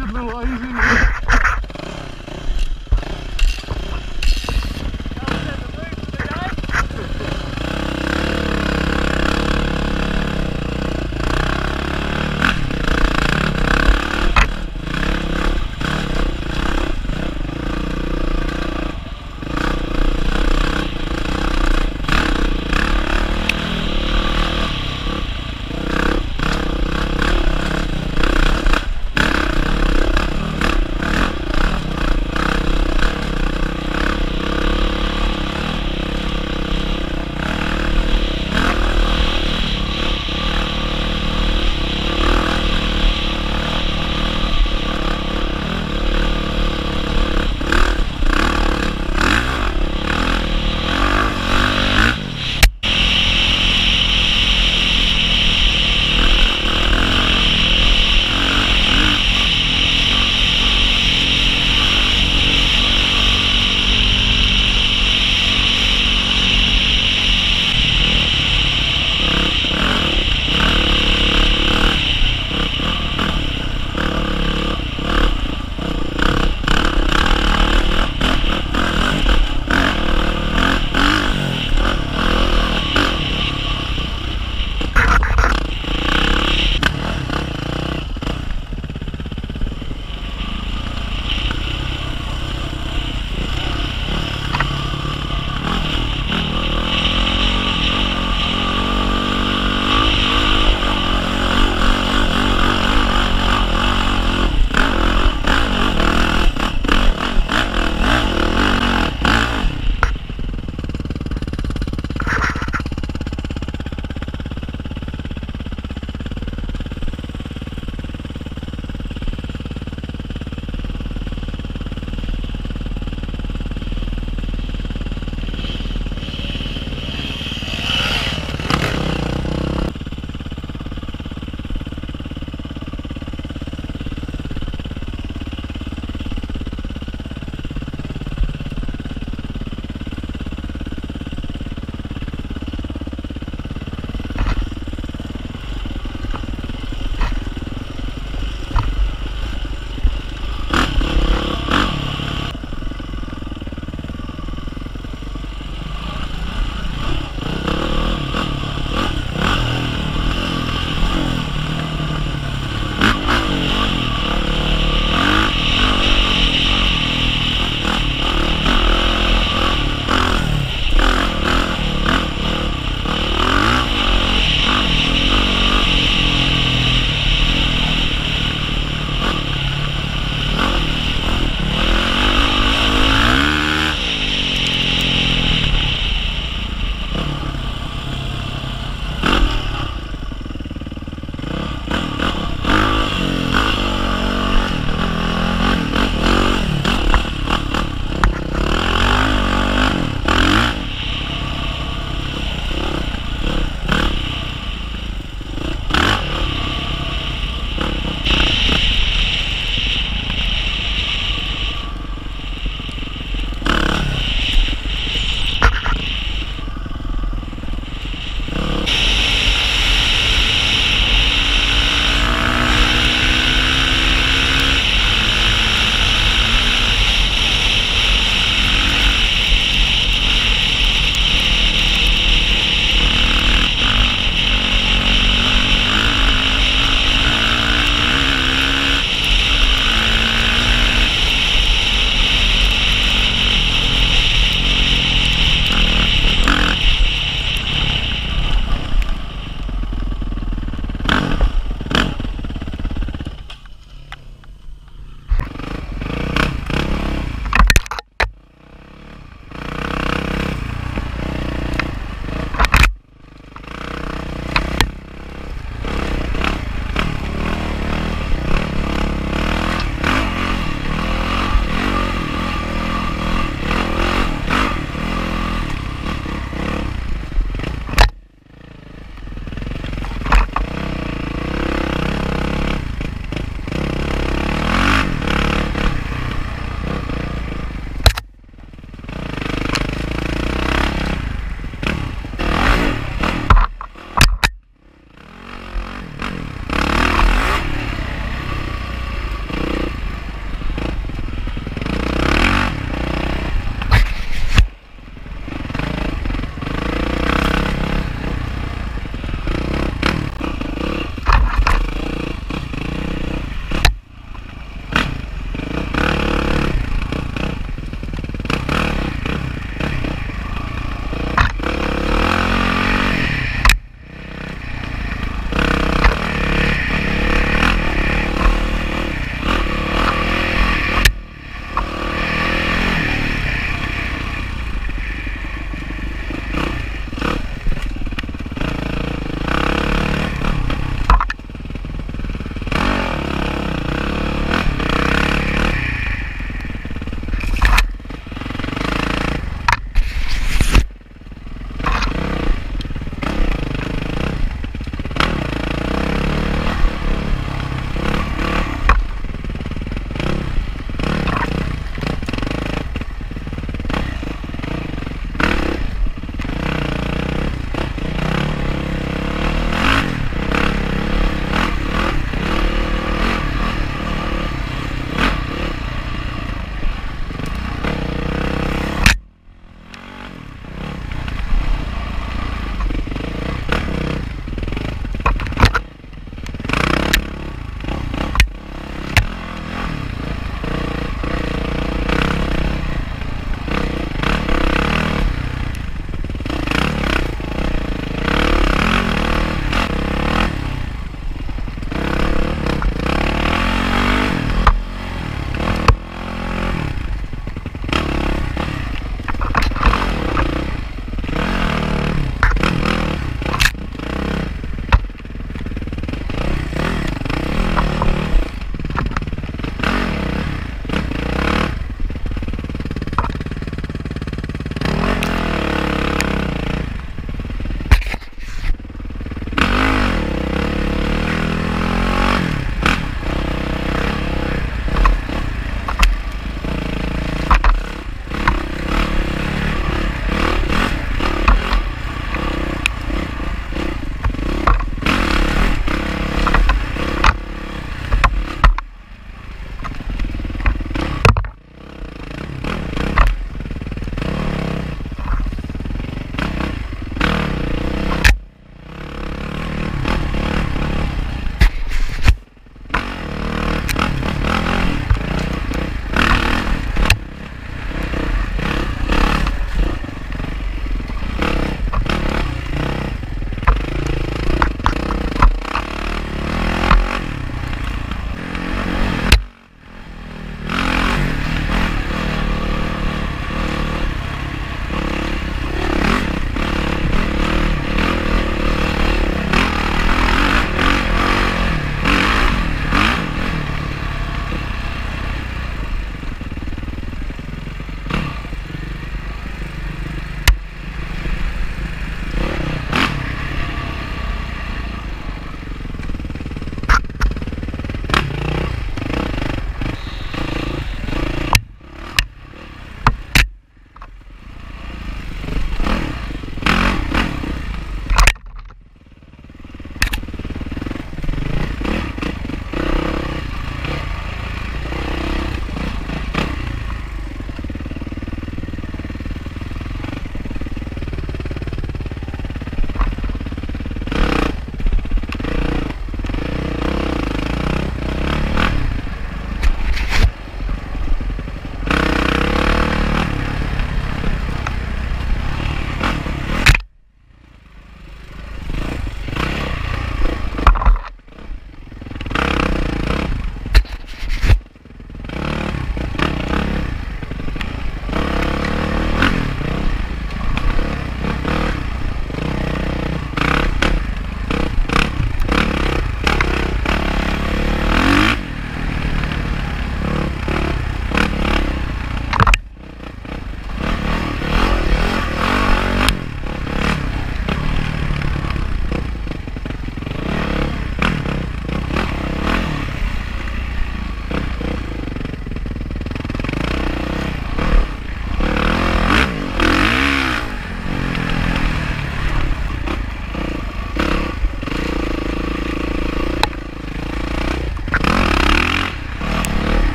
good little here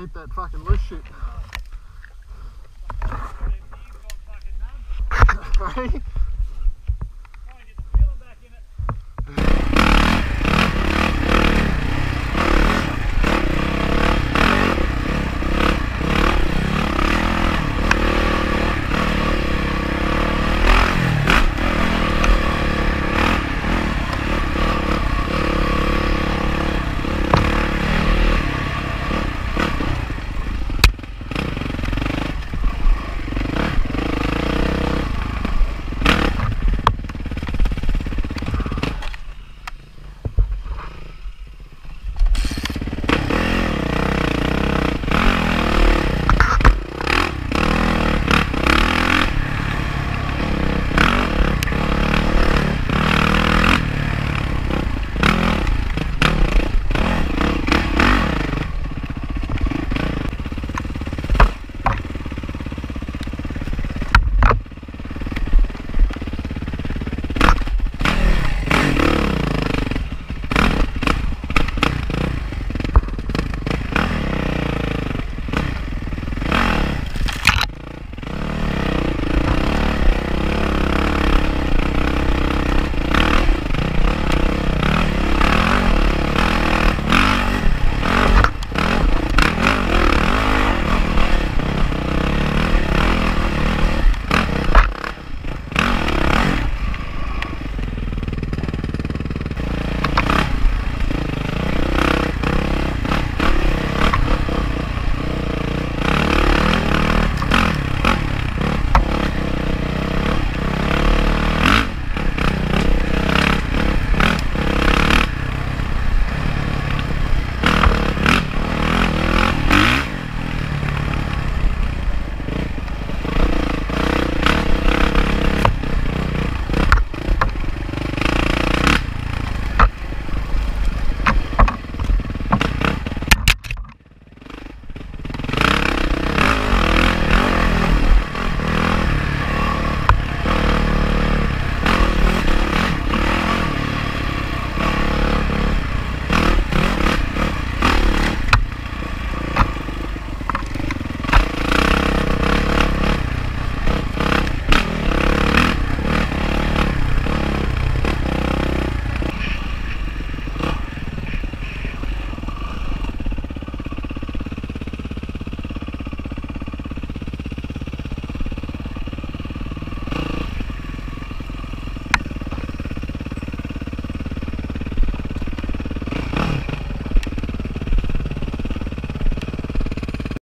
I ate that fucking loose shit. Right?